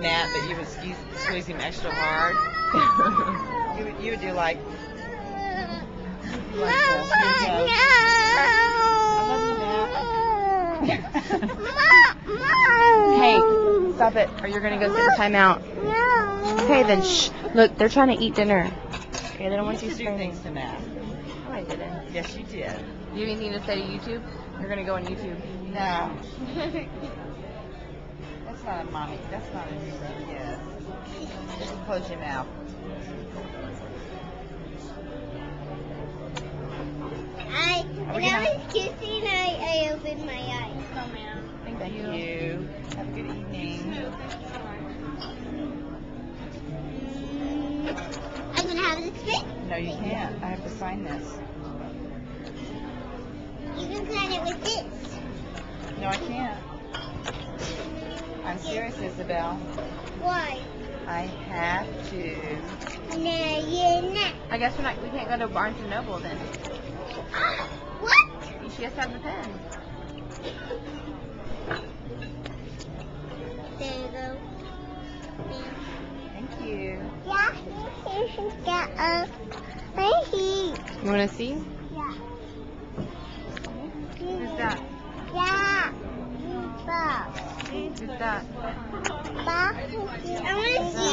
Matt, but you would squeeze, squeeze him extra hard. you, would, you would do like, like this. Here. Hey, stop it, or you're gonna go sit in timeout. Okay, then shh. Look, they're trying to eat dinner. Okay, they don't want you to do screaming. things to Matt. No, I didn't. Yes, you did. Do you have anything to say to YouTube? You're gonna go on YouTube. No. That's not a mommy. That's not a new thing. Yes. Just close your mouth. I, when I gonna- was kissing, I, I opened my eyes. Thank, Thank you. you. Have a good evening. Mm, I'm gonna have this fit. No, you can't. I have to sign this. You can sign it with this. No, I can't. I'm serious, Isabel. Why? I have to. No, you're not. I guess we're not. We can't go to Barnes and Noble then. Ah, what? She has to have the pen. There you go. Thank you. Yeah, here's got a right here. You want to see? That? I want to see.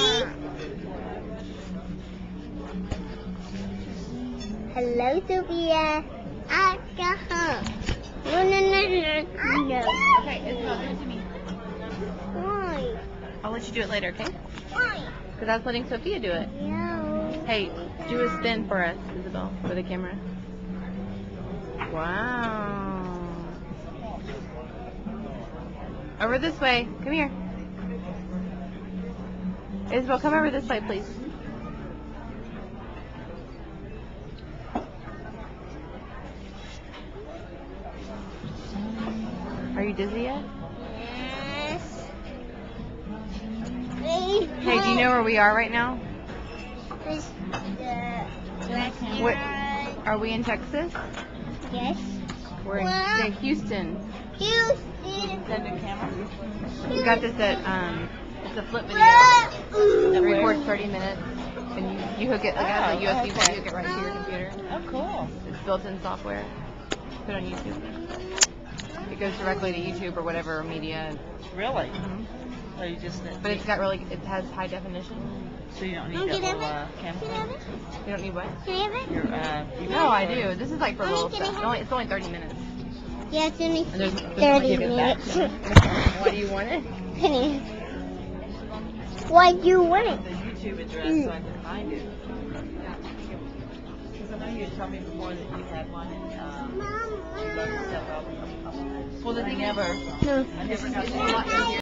Hello, Sophia. I got her. No, no, no, no, no. Okay, Isabel, give it to me. Why? I'll let you do it later, okay? Why? Because I was letting Sophia do it. No. Hey, do a spin for us, Isabel, for the camera. Wow. Over this way. Come here. Isabel, come over this way, please. Are you dizzy yet? Yes. Hey, do you know where we are right now? Restaurant. What- Are we in Texas? Yes. We're in Houston. Houston. Send a camera. We got this at um, it's a flip video. It Ooh. records 30 minutes, and you, you hook it like as a Oh, USB port, okay. you hook it right to your computer. Oh, cool. It's built-in software. Put it on YouTube. It goes directly to YouTube or whatever media. Really? Mhm. So you just. But it's got really, it has high definition. So you don't need Can that have little uh, it? Can I have camera. You don't need what? Can I have it? Your, uh, No, I do. This is like for Mommy, little can stuff. It's only, it's only 30 minutes. Yeah, it's only And there's, there's 30 give it minutes. Why do you want it? Penny. Why do you want it? The YouTube address so I can find it. Because I know you had told me before that you had one and um, you Mom. looked stuff up. Well, the thing never, is, No. I never got